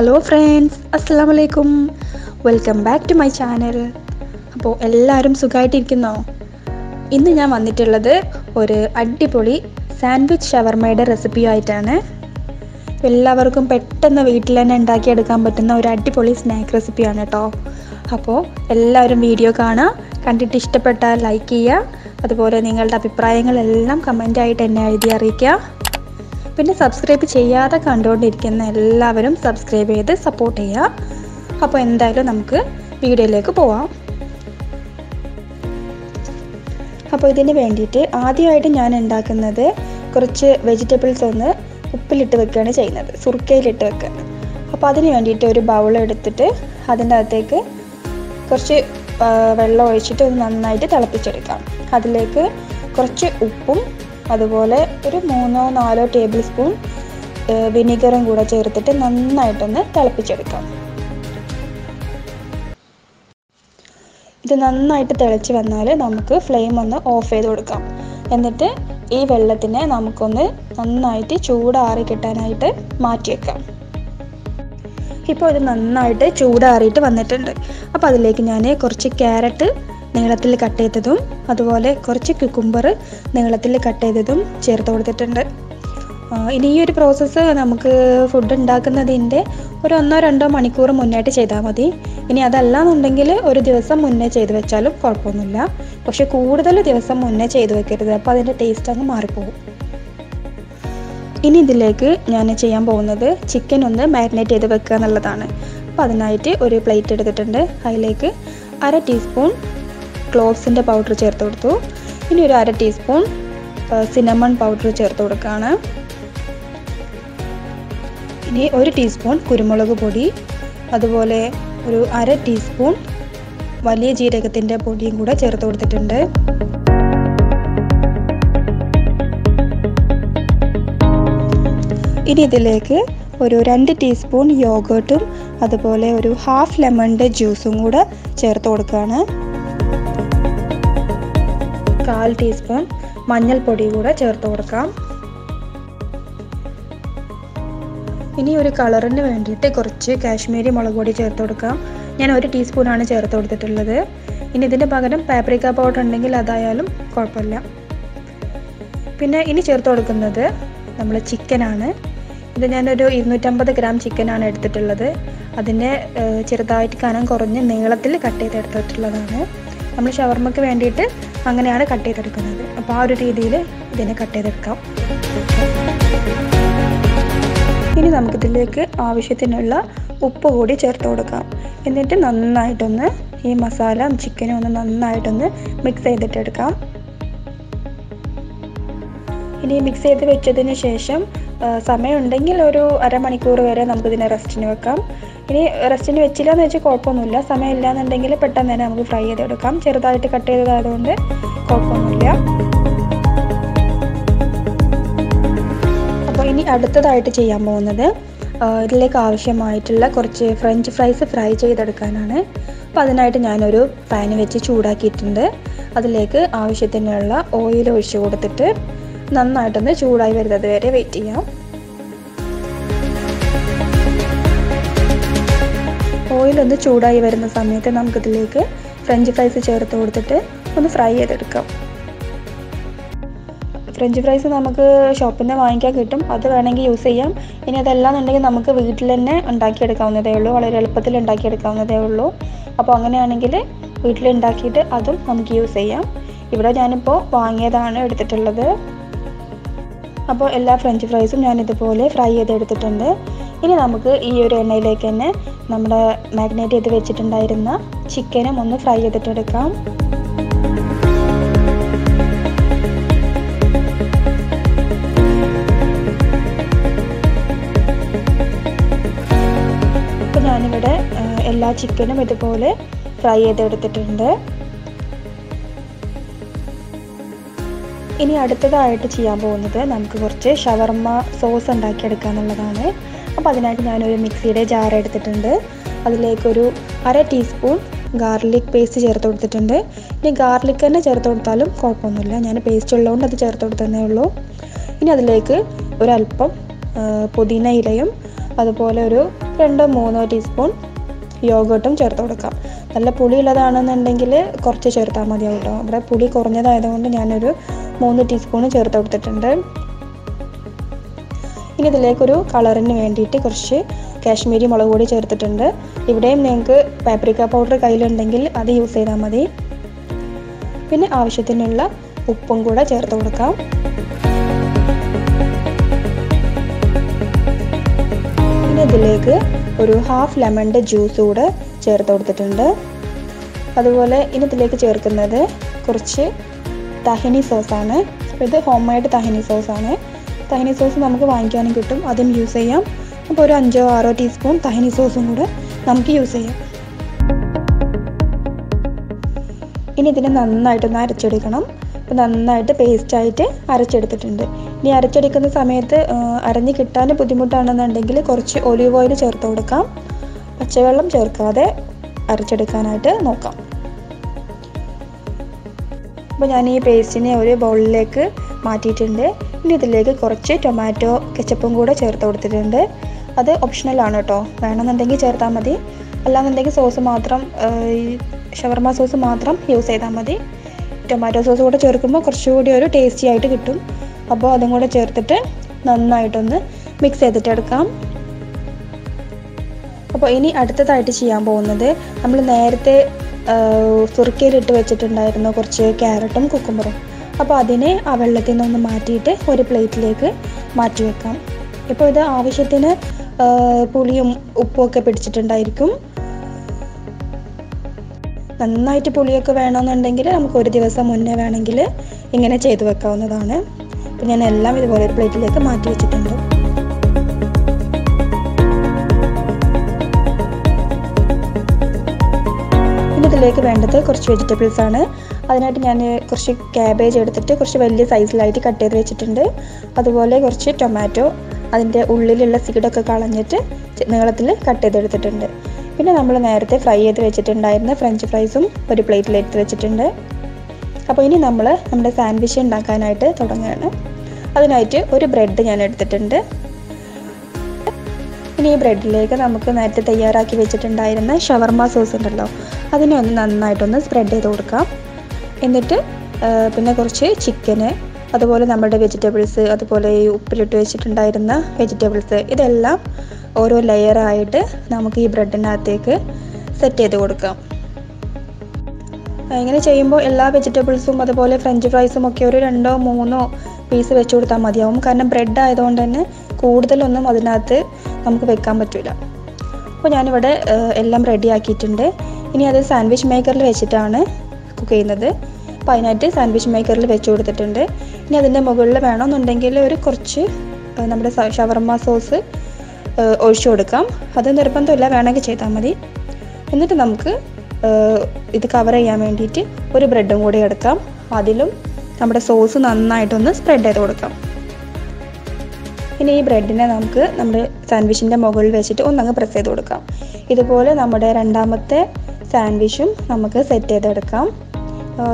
Hello friends അസ്സാം വലൈക്കും welcome back to my channel അപ്പോൾ എല്ലാവരും സുഖമായിട്ടിരിക്കുന്നോ ഇന്ന് ഞാൻ വന്നിട്ടുള്ളത് ഒരു അടിപൊളി സാൻഡ്വിച്ച് ഷവർമയുടെ റെസിപ്പിയായിട്ടാണ് എല്ലാവർക്കും പെട്ടെന്ന് വീട്ടിൽ തന്നെ ഉണ്ടാക്കിയെടുക്കാൻ പറ്റുന്ന ഒരു അടിപൊളി സ്നാക്ക് റെസിപ്പിയാണ് കേട്ടോ അപ്പോൾ എല്ലാവരും വീഡിയോ കാണുക കണ്ടിട്ട് ഇഷ്ടപ്പെട്ടാൽ ലൈക്ക് ചെയ്യുക അതുപോലെ നിങ്ങളുടെ അഭിപ്രായങ്ങളെല്ലാം കമന്റായിട്ട് എന്നെ എഴുതി അറിയിക്കുക. പിന്നെ സബ്സ്ക്രൈബ് ചെയ്യാതെ കണ്ടുകൊണ്ടിരിക്കുന്ന എല്ലാവരും സബ്സ്ക്രൈബ് ചെയ്ത് സപ്പോർട്ട് ചെയ്യുക അപ്പോൾ എന്തായാലും നമുക്ക് വീഡിയോയിലേക്ക് പോവാം. അപ്പോൾ ഇതിന് വേണ്ടിയിട്ട് ആദ്യമായിട്ട് ഞാൻ ഉണ്ടാക്കുന്നത് കുറച്ച് വെജിറ്റബിൾസ് ഒന്ന് ഉപ്പിലിട്ട് വെക്കുകയാണ് ചെയ്യുന്നത്. സുർക്കയിലിട്ട് വെക്കുക. അപ്പോൾ അതിന് വേണ്ടിയിട്ട് ഒരു ബൗൾ എടുത്തിട്ട് അതിന്റെ അകത്തേക്ക് കുറച്ച് വെള്ളം ഒഴിച്ചിട്ട് ഒന്ന് നന്നായിട്ട് തിളപ്പിച്ചെടുക്കാം. അതിലേക്ക് കുറച്ച് ഉപ്പും അതുപോലെ ഒരു മൂന്നോ നാലോ ടേബിൾ സ്പൂൺ വിനീഗറും കൂടെ ചേർത്തിട്ട് നന്നായിട്ടൊന്ന് തിളപ്പിച്ചെടുക്കാം. ഇത് നന്നായിട്ട് തിളച്ച് വന്നാൽ നമുക്ക് ഫ്ലെയിം ഒന്ന് ഓഫ് ചെയ്ത് കൊടുക്കാം. എന്നിട്ട് ഈ വെള്ളത്തിനെ നമുക്കൊന്ന് നന്നായിട്ട് ചൂടാറി കിട്ടാനായിട്ട് മാറ്റി വെക്കാം ഇപ്പോൾ ഇത് നന്നായിട്ട് ചൂടാറിയിട്ട് വന്നിട്ടുണ്ട്. അപ്പോൾ അതിലേക്ക് ഞാൻ കുറച്ച് ക്യാരറ്റ് നീളത്തിൽ കട്ട് ചെയ്തതും അതുപോലെ കുറച്ച് കുക്കുംബർ നീളത്തിൽ കട്ട് ചെയ്തതും ചേർത്ത് കൊടുത്തിട്ടുണ്ട്. ഇനി ഈ ഒരു പ്രോസസ്സ് നമുക്ക് ഫുഡ് ഉണ്ടാക്കുന്നതിന്റെ ഒരു ഒന്നോ രണ്ടോ മണിക്കൂർ മുന്നായിട്ട് ചെയ്താൽ മതി. ഇനി അതല്ലാന്നുണ്ടെങ്കിൽ ഒരു ദിവസം മുന്നേ ചെയ്ത് വെച്ചാലും കുഴപ്പമൊന്നുമില്ല. പക്ഷെ കൂടുതൽ ദിവസം മുന്നേ ചെയ്ത് വെക്കരുത്. അപ്പോൾ അതിന്റെ ടേസ്റ്റ് അങ്ങ് മാറിപ്പോകും. ഇനി ഇതിലേക്ക് ഞാൻ ചെയ്യാൻ പോകുന്നത് ചിക്കൻ ഒന്ന് മാരിനേറ്റ് ചെയ്ത് വെക്കുക എന്നുള്ളതാണ്. അപ്പോൾ അതിനായിട്ട് ഒരു പ്ലേറ്റ് എടുത്തിട്ടുണ്ട്. അതിലേക്ക് അര ടീസ്പൂൺ ക്ലോവ്സിന്റെ പൗഡർ ചേർത്ത് കൊടുത്തു. ഇനി ഒരു അര ടീസ്പൂൺ സിനമൺ പൗഡർ ചേർത്ത് കൊടുക്കുകയാണ്. ഇനി ഒരു ടീസ്പൂൺ കുരുമുളക് പൊടി അതുപോലെ ഒരു അര ടീസ്പൂൺ വലിയ ജീരകത്തിന്റെ പൊടിയും കൂടെ ചേർത്ത് കൊടുത്തിട്ടുണ്ട്. ഇനി ഇതിലേക്ക് ഒരു രണ്ട് ടീസ്പൂൺ യോഗേർട്ടും അതുപോലെ ഒരു ഹാഫ് ലെമണിന്റെ ജ്യൂസും കൂടെ ചേർത്ത് കൊടുക്കുകയാണ്. കാൽ ടീസ്പൂൺ മഞ്ഞൾപ്പൊടി കൂടെ ചേർത്ത് കൊടുക്കാം. ഇനി ഒരു കളറിന് വേണ്ടിയിട്ട് കുറച്ച് കാശ്മീരി മുളക് പൊടി ചേർത്ത് കൊടുക്കാം. ഞാൻ ഒരു ടീസ്പൂണാണ് ചേർത്ത് കൊടുത്തിട്ടുള്ളത്. ഇനി ഇതിന്റെ പകരം പാപ്രിക്ക പൗഡർ ഉണ്ടെങ്കിൽ അതായാലും കുഴപ്പമില്ല. പിന്നെ ഇനി ചേർത്ത് കൊടുക്കുന്നത് നമ്മൾ ചിക്കനാണ് ഇത് ഞാനൊരു ഇരുന്നൂറ്റമ്പത് ഗ്രാം ചിക്കനാണ് എടുത്തിട്ടുള്ളത്. അതിന്റെ ചെറുതായിട്ട് കനം കുറഞ്ഞ് നീളത്തിൽ കട്ട് ചെയ്തെടുത്തിട്ടുള്ളതാണ്. നമ്മൾ ഷവർമ്മക്ക് വേണ്ടിയിട്ട് അങ്ങനെയാണ് കട്ട് ചെയ്തെടുക്കുന്നത്. അപ്പോൾ ആ ഒരു രീതിയിൽ ഇതിനെ കട്ട് ചെയ്തെടുക്കാം. ഇനി നമുക്കിതിലേക്ക് ആവശ്യത്തിനുള്ള ഉപ്പ് കൂടി ചേർത്ത് കൊടുക്കാം. എന്നിട്ട് നന്നായിട്ടൊന്ന് ഈ മസാല ചിക്കനും ഒന്ന് നന്നായിട്ടൊന്ന് മിക്സ് ചെയ്തിട്ടെടുക്കാം. ഇനി മിക്സ് ചെയ്ത് വെച്ചതിന് ശേഷം സമയമുണ്ടെങ്കിൽ ഒരു അരമണിക്കൂർ വരെ നമുക്കിതിനെ റെസ്റ്റിന് വെക്കാം. ഇനി റെസ്റ്റിന് വെച്ചില്ല എന്ന് വെച്ചാൽ കുഴപ്പമൊന്നുമില്ല. സമയമില്ല എന്നുണ്ടെങ്കിൽ പെട്ടെന്ന് തന്നെ നമുക്ക് ഫ്രൈ ചെയ്തെടുക്കാം. ചെറുതായിട്ട് കട്ട് ചെയ്തതായതുകൊണ്ട് കുഴപ്പമൊന്നുമില്ല. അപ്പോൾ ഇനി അടുത്തതായിട്ട് ചെയ്യാൻ പോകുന്നത് ഇതിലേക്ക് ആവശ്യമായിട്ടുള്ള കുറച്ച് ഫ്രഞ്ച് ഫ്രൈസ് ഫ്രൈ ചെയ്തെടുക്കാനാണ്. അപ്പോൾ അതിനായിട്ട് ഞാനൊരു പാൻ വെച്ച് ചൂടാക്കിയിട്ടുണ്ട്. അതിലേക്ക് ആവശ്യത്തിനുള്ള ഓയിൽ ഒഴിച്ച് കൊടുത്തിട്ട് നന്നായിട്ടൊന്ന് ചൂടായി വരുന്നത് വരെ വെയിറ്റ് ചെയ്യാം. ഓയിലൊന്ന് ചൂടായി വരുന്ന സമയത്ത് നമുക്കിതിലേക്ക് ഫ്രഞ്ച് ഫ്രൈസ് ചേർത്ത് കൊടുത്തിട്ട് ഒന്ന് ഫ്രൈ ചെയ്തെടുക്കാം. ഫ്രഞ്ച് ഫ്രൈസ് നമുക്ക് ഷോപ്പിൽ നിന്ന് വാങ്ങിക്കാൻ കിട്ടും. അത് വേണമെങ്കിൽ യൂസ് ചെയ്യാം. ഇനി അതല്ലാന്നുണ്ടെങ്കിൽ നമുക്ക് വീട്ടിൽ തന്നെ ഉണ്ടാക്കിയെടുക്കാവുന്നതേ ഉള്ളൂ. വളരെ എളുപ്പത്തിൽ ഉണ്ടാക്കിയെടുക്കാവുന്നതേ ഉള്ളൂ. അപ്പോൾ അങ്ങനെയാണെങ്കിൽ വീട്ടിൽ ഉണ്ടാക്കിയിട്ട് അതും നമുക്ക് യൂസ് ചെയ്യാം. ഇവിടെ ഞാനിപ്പോൾ വാങ്ങിയതാണ് എടുത്തിട്ടുള്ളത്. അപ്പോൾ എല്ലാ ഫ്രഞ്ച് ഫ്രൈസും ഞാൻ ഇതുപോലെ ഫ്രൈ ചെയ്തെടുത്തിട്ടുണ്ട്. ഇനി നമുക്ക് ഈ ഒരു എണ്ണയിലേക്ക് തന്നെ നമ്മുടെ മാഗ്നേറ്റ് ചെയ്ത് വെച്ചിട്ടുണ്ടായിരുന്ന ചിക്കനും ഒന്ന് ഫ്രൈ ചെയ്തിട്ടെടുക്കാം. ഇപ്പോൾ ഞാനിവിടെ എല്ലാ ചിക്കനും ഇതുപോലെ ഫ്രൈ ചെയ്തെടുത്തിട്ടുണ്ട്. ഇനി അടുത്തതായിട്ട് ചെയ്യാൻ പോകുന്നത് നമുക്ക് കുറച്ച് ഷവർമ്മ സോസ് ഉണ്ടാക്കിയെടുക്കുക എന്നുള്ളതാണ് അപ്പോൾ അതിനായിട്ട് ഞാനൊരു മിക്സിയുടെ ജാർ എടുത്തിട്ടുണ്ട്. അതിലേക്കൊരു അര ടീസ്പൂൺ ഗാർലിക് പേസ്റ്റ് ചേർത്ത് കൊടുത്തിട്ടുണ്ട്. ഇനി ഗാർലിക് തന്നെ ചേർത്ത് കൊടുത്താലും കുഴപ്പമൊന്നുമില്ല. ഞാൻ പേസ്റ്റ് ഉള്ളതുകൊണ്ട് അത് ചേർത്ത് കൊടുത്തതേ ഉള്ളൂ. ഇനി അതിലേക്ക് ഒരല്പം പുതിന ഇലയും അതുപോലെ ഒരു രണ്ടോ മൂന്നോ ടീസ്പൂൺ യോഗട്ടും ചേർത്ത് കൊടുക്കാം. നല്ല പുളി ഉള്ളതാണെന്നുണ്ടെങ്കിൽ കുറച്ച് ചേർത്താൽ മതിയാവും കേട്ടോ. ഇവിടെ പുളി കുറഞ്ഞതായതുകൊണ്ട് ഞാനൊരു മൂന്ന് ടീസ്പൂൺ ചേർത്ത് കൊടുത്തിട്ടുണ്ട്. ഇനി ഇതിലേക്കൊരു കളറിന് വേണ്ടിയിട്ട് കുറച്ച് കാശ്മീരി മുളക് പൊടി ചേർത്തിട്ടുണ്ട്. ഇവിടെയും നിങ്ങൾക്ക് പാപ്രിക്ക പൗഡർ കയ്യിലുണ്ടെങ്കിൽ അത് യൂസ് ചെയ്താൽ മതി. പിന്നെ ആവശ്യത്തിനുള്ള ഉപ്പും കൂടെ ചേർത്ത് കൊടുക്കാം. പിന്നെ ഇതിലേക്ക് ഒരു ഹാഫ് ലെമണിന്റെ ജ്യൂസ് കൂടെ ചേർത്ത് കൊടുത്തിട്ടുണ്ട്. അതുപോലെ ഇനി ഇതിലേക്ക് ചേർക്കുന്നത് കുറച്ച് തഹിനി സോസാണ് ഇത് ഹോം മെയ്ഡ് തഹിനി സോസാണ് തഹിനി സോസ് നമുക്ക് വാങ്ങിക്കാനും കിട്ടും. അതും യൂസ് ചെയ്യാം. അപ്പോൾ ഒരു അഞ്ചോ ആറോ ടീസ്പൂൺ തഹിനി സോസും കൂടെ നമുക്ക് യൂസ് ചെയ്യാം. ഇനി ഇതിനെ നന്നായിട്ടൊന്ന് അരച്ചെടുക്കണം. അപ്പോൾ നന്നായിട്ട് പേസ്റ്റായിട്ട് അരച്ചെടുത്തിട്ടുണ്ട്. ഇനി അരച്ചെടുക്കുന്ന സമയത്ത് അരഞ്ഞ് കിട്ടാൻ ബുദ്ധിമുട്ടാണെന്നുണ്ടെങ്കിൽ കുറച്ച് ഒലിവ് ഓയിൽ ചേർത്ത് കൊടുക്കാം. പച്ചവെള്ളം ചേർക്കാതെ അരച്ചെടുക്കാനായിട്ട് നോക്കാം. അപ്പോൾ ഞാൻ ഈ പേസ്റ്റിനെ ഒരു ബൗളിലേക്ക് മാറ്റിയിട്ടുണ്ട്. ഇനി ഇതിലേക്ക് കുറച്ച് ടൊമാറ്റോ കെച്ചപ്പും കൂടെ ചേർത്ത് കൊടുത്തിട്ടുണ്ട്. അത് ഓപ്ഷണലാണ് കേട്ടോ. വേണമെന്നുണ്ടെങ്കിൽ ചേർത്താൽ മതി. അല്ലാന്നുണ്ടെങ്കിൽ സോസ് മാത്രം ഈ ഷവർമ സോസ് മാത്രം യൂസ് ചെയ്താൽ മതി. ടൊമാറ്റോ സോസ് കൂടെ ചേർക്കുമ്പോൾ കുറച്ചുകൂടി ഒരു ടേസ്റ്റി ആയിട്ട് കിട്ടും. അപ്പോൾ അതും കൂടെ ചേർത്തിട്ട് നന്നായിട്ടൊന്ന് മിക്സ് ചെയ്തിട്ടെടുക്കാം അപ്പോൾ ഇനി അടുത്തതായിട്ട് ചെയ്യാൻ പോകുന്നത് നമ്മൾ നേരത്തെ സുറുക്കയിലിട്ട് വെച്ചിട്ടുണ്ടായിരുന്ന കുറച്ച് ക്യാരറ്റും കുക്കുമ്പറും. അപ്പോൾ അതിനെ ആ വെള്ളത്തിൽ നിന്നൊന്ന് മാറ്റിയിട്ട് ഒരു പ്ലേറ്റിലേക്ക് മാറ്റി വെക്കാം. ഇപ്പോൾ ഇത് ആവശ്യത്തിന് പുളിയും ഉപ്പും ഒക്കെ പിടിച്ചിട്ടുണ്ടായിരിക്കും. നന്നായിട്ട് പുളിയൊക്കെ വേണമെന്നുണ്ടെങ്കിൽ നമുക്ക് ഒരു ദിവസം മുന്നേ വേണമെങ്കിൽ ഇങ്ങനെ ചെയ്തു വെക്കാവുന്നതാണ്. അപ്പം ഞാൻ എല്ലാം ഇതുപോലെ പ്ലേറ്റിലേക്ക് മാറ്റി വെച്ചിട്ടുണ്ട്. ഇതിലേക്ക് വേണ്ടത് കുറച്ച് വെജിറ്റബിൾസ് ആണ്. അതിനായിട്ട് ഞാൻ കുറച്ച് ക്യാബേജ് എടുത്തിട്ട് കുറച്ച് വലിയ സൈസിലായിട്ട് കട്ട് ചെയ്ത് വെച്ചിട്ടുണ്ട്. അതുപോലെ കുറച്ച് ടൊമാറ്റോ അതിന്റെ ഉള്ളിലുള്ള സീഡൊക്കെ കളഞ്ഞിട്ട് നീളത്തിൽ കട്ട് ചെയ്തെടുത്തിട്ടുണ്ട് പിന്നെ നമ്മൾ നേരത്തെ ഫ്രൈ ചെയ്ത് വെച്ചിട്ടുണ്ടായിരുന്ന ഫ്രഞ്ച് ഫ്രൈസും ഒരു പ്ലേറ്റിൽ എടുത്ത് വെച്ചിട്ടുണ്ട്. അപ്പോൾ ഇനി നമ്മൾ നമ്മുടെ സാൻഡ്വിച്ച് ഉണ്ടാക്കാനായിട്ട് തുടങ്ങുകയാണ്. അതിനായിട്ട് ഒരു ബ്രെഡ് ഞാൻ എടുത്തിട്ടുണ്ട്. ഇനി ഈ ബ്രെഡിലേക്ക് നമുക്ക് നേരത്തെ തയ്യാറാക്കി വെച്ചിട്ടുണ്ടായിരുന്ന ഷവർമ സോസ് ഉണ്ടല്ലോ അതിനെ ഒന്ന് നന്നായിട്ടൊന്ന് സ്പ്രെഡ് ചെയ്ത് കൊടുക്കാം. എന്നിട്ട് പിന്നെ കുറച്ച് ചിക്കന് അതുപോലെ നമ്മുടെ വെജിറ്റബിൾസ് അതുപോലെ ഈ ഉപ്പിലിട്ട് വെച്ചിട്ടുണ്ടായിരുന്ന വെജിറ്റബിൾസ് ഇതെല്ലാം ഓരോ ലെയറായിട്ട് നമുക്ക് ഈ ബ്രെഡിനകത്തേക്ക് സെറ്റ് ചെയ്ത് കൊടുക്കാം. ഇങ്ങനെ ചെയ്യുമ്പോൾ എല്ലാ വെജിറ്റബിൾസും അതുപോലെ ഫ്രഞ്ച് ഫ്രൈസും ഒക്കെ ഒരു രണ്ടോ മൂന്നോ പീസ് വെച്ച് കൊടുത്താൽ മതിയാവും. കാരണം ബ്രെഡ് ആയതുകൊണ്ട് തന്നെ കൂടുതലൊന്നും അതിനകത്ത് നമുക്ക് വെക്കാൻ പറ്റില്ല അപ്പോൾ ഞാനിവിടെ എല്ലാം റെഡി ആക്കിയിട്ടുണ്ട്. ഇനി അത് സാൻഡ്വിച്ച് മേക്കറിൽ വെച്ചിട്ടാണ് കുക്ക് ചെയ്യുന്നത്. അപ്പോൾ അതിനായിട്ട് സാൻഡ്വിച്ച് മേക്കറിൽ വെച്ച് കൊടുത്തിട്ടുണ്ട്. ഇനി അതിന്റെ മുകളിൽ വേണമെന്നുണ്ടെങ്കിൽ ഒരു കുറച്ച് നമ്മുടെ ഷവർമ സോസ് ഒഴിച്ചു കൊടുക്കാം. അത് നിർബന്ധമില്ല വേണമെങ്കിൽ ചെയ്താൽ മതി. എന്നിട്ട് നമുക്ക് ഇത് കവർ ചെയ്യാൻ വേണ്ടിയിട്ട് ഒരു ബ്രെഡും കൂടി എടുക്കാം. അതിലും നമ്മുടെ സോസ് നന്നായിട്ടൊന്ന് സ്പ്രെഡ് ചെയ്ത് കൊടുക്കാം. ഇനി ഈ ബ്രെഡിനെ നമുക്ക് നമ്മുടെ സാൻഡ്വിച്ചിന്റെ മുകളിൽ വെച്ചിട്ട് ഒന്നങ്ങ് പ്രസ് ചെയ്ത് കൊടുക്കാം. ഇതുപോലെ നമ്മുടെ രണ്ടാമത്തെ സാൻഡ്വിച്ചും നമുക്ക് സെറ്റ് ചെയ്തെടുക്കാം.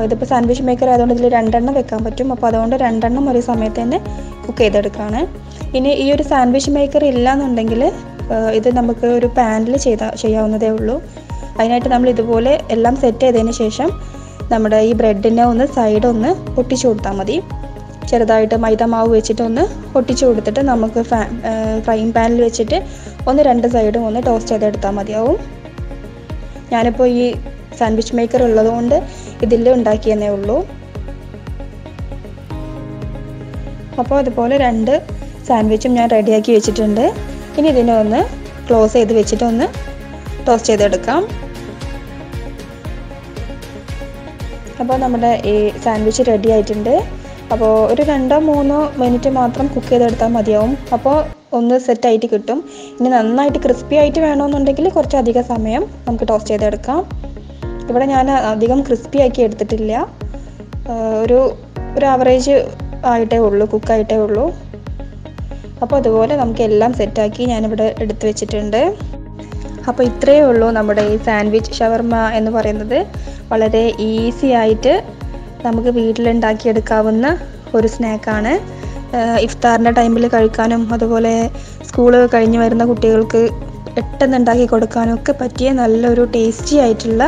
ഇതിപ്പോൾ സാൻഡ്വിച്ച് മേക്കർ ആയതുകൊണ്ട് ഇതിൽ രണ്ടെണ്ണം വെക്കാൻ പറ്റും. അപ്പോൾ അതുകൊണ്ട് രണ്ടെണ്ണം ഒരേ സമയത്ത് തന്നെ കുക്ക് ചെയ്തെടുക്കുകയാണ് ഇനി ഈ ഒരു സാൻഡ്വിച്ച് മേക്കർ ഇല്ല എന്നുണ്ടെങ്കിൽ ഇത് നമുക്ക് ഒരു പാനിൽ ചെയ്ത ചെയ്യാവുന്നതേ ഉള്ളൂ. അതിനായിട്ട് നമ്മൾ ഇതുപോലെ എല്ലാം സെറ്റ് ചെയ്തതിന് ശേഷം നമ്മുടെ ഈ ബ്രെഡിനെ ഒന്ന് സൈഡ് ഒന്ന് ഒട്ടിച്ചു കൊടുത്താൽ മതി. ചെറുതായിട്ട് മൈദ മാവ് വെച്ചിട്ട് ഒന്ന് ഒട്ടിച്ചു കൊടുത്തിട്ട് നമുക്ക് ഫ്രൈങ് പാനിൽ വെച്ചിട്ട് ഒന്ന് രണ്ട് സൈഡും ഒന്ന് ടോസ്റ്റ് ചെയ്തെടുത്താൽ മതിയാവും. ഞാനിപ്പോൾ ഈ സാൻഡ്വിച്ച് മേക്കർ ഉള്ളതുകൊണ്ട് ഇതിൽ ഉണ്ടാക്കിയെന്നേ ഉള്ളൂ. അപ്പോൾ അതുപോലെ രണ്ട് സാൻഡ്വിച്ചും ഞാൻ റെഡിയാക്കി വെച്ചിട്ടുണ്ട്. ഇനി ഇതിനെ ഒന്ന് ക്ലോസ് ചെയ്ത് വെച്ചിട്ട് ഒന്ന് ടോസ്റ്റ് ചെയ്തെടുക്കാം. അപ്പോൾ നമ്മുടെ ഈ സാൻഡ്വിച്ച് റെഡി ആയിട്ടുണ്ട്. അപ്പോൾ ഒരു രണ്ടോ മൂന്നോ മിനിറ്റ് മാത്രം കുക്ക് ചെയ്തെടുത്താൽ മതിയാവും. അപ്പോൾ ഒന്ന് സെറ്റായിട്ട് കിട്ടും. ഇനി നന്നായിട്ട് ക്രിസ്പി ആയിട്ട് വേണമെന്നുണ്ടെങ്കിൽ കുറച്ചധികം സമയം നമുക്ക് ടോസ്റ്റ് ചെയ്തെടുക്കാം. ഇവിടെ ഞാൻ അധികം ക്രിസ്പി ആക്കി എടുത്തിട്ടില്ല. ഒരു ഒരു ആവറേജ് ആയിട്ടേ ഉള്ളൂ കുക്കായിട്ടേ ഉള്ളൂ. അപ്പോൾ അതുപോലെ നമുക്ക് എല്ലാം സെറ്റാക്കി ഞാനിവിടെ എടുത്തു വെച്ചിട്ടുണ്ട്. അപ്പോൾ ഇത്രയേ ഉള്ളൂ നമ്മുടെ ഈ സാൻഡ്വിച്ച് ഷവർമ എന്ന് പറയുന്നത്. വളരെ ഈസി ആയിട്ട് നമുക്ക് വീട്ടിലുണ്ടാക്കിയെടുക്കാവുന്ന ഒരു സ്നാക്കാണ് ഇഫ്താറിന്റെ ടൈമിൽ കഴിക്കാനും അതുപോലെ സ്കൂൾ കഴിഞ്ഞ് വരുന്ന കുട്ടികൾക്ക് പെട്ടെന്ന് ഉണ്ടാക്കി കൊടുക്കാനും ഒക്കെ പറ്റിയ നല്ലൊരു ടേസ്റ്റി ആയിട്ടുള്ള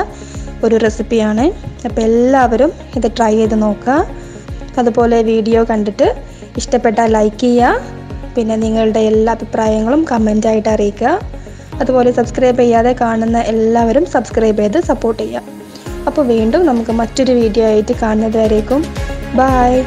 ഒരു റെസിപ്പിയാണ്. അപ്പോൾ എല്ലാവരും ഇത് ട്രൈ ചെയ്ത് നോക്കുക. അതുപോലെ വീഡിയോ കണ്ടിട്ട് ഇഷ്ടപ്പെട്ടാൽ ലൈക്ക് ചെയ്യുക. പിന്നെ നിങ്ങളുടെ എല്ലാ അഭിപ്രായങ്ങളും കമന്റായിട്ട് അറിയിക്കുക. അതുപോലെ സബ്സ്ക്രൈബ് ചെയ്യാതെ കാണുന്ന എല്ലാവരും സബ്സ്ക്രൈബ് ചെയ്ത് സപ്പോർട്ട് ചെയ്യുക. അപ്പോൾ വീണ്ടും നമുക്ക് മറ്റൊരു വീഡിയോ ആയിട്ട് കാണുന്നത് വരേക്കും. ബായ്